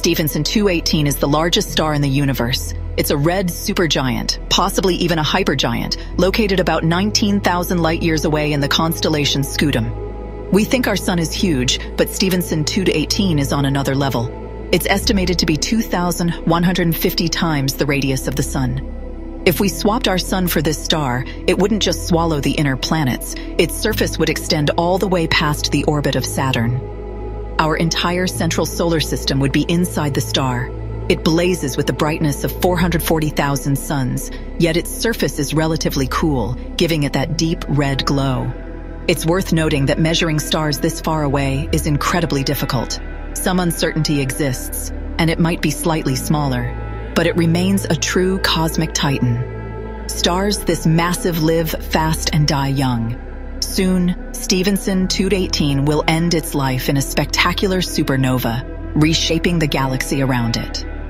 Stephenson 2-18 is the largest star in the universe. It's a red supergiant, possibly even a hypergiant, located about 19,000 light years away in the constellation Scutum. We think our sun is huge, but Stephenson 2-18 is on another level. It's estimated to be 2,150 times the radius of the sun. If we swapped our sun for this star, it wouldn't just swallow the inner planets. Its surface would extend all the way past the orbit of Saturn. Our entire central solar system would be inside the star, it blazes with the brightness of 440,000 suns, yet its surface is relatively cool, giving it that deep red glow. It's worth noting that measuring stars this far away is incredibly difficult. Some uncertainty exists, and it might be slightly smaller, but it remains a true cosmic titan. Stars this massive live fast and die young. Soon, Stephenson 2-18 will end its life in a spectacular supernova, reshaping the galaxy around it.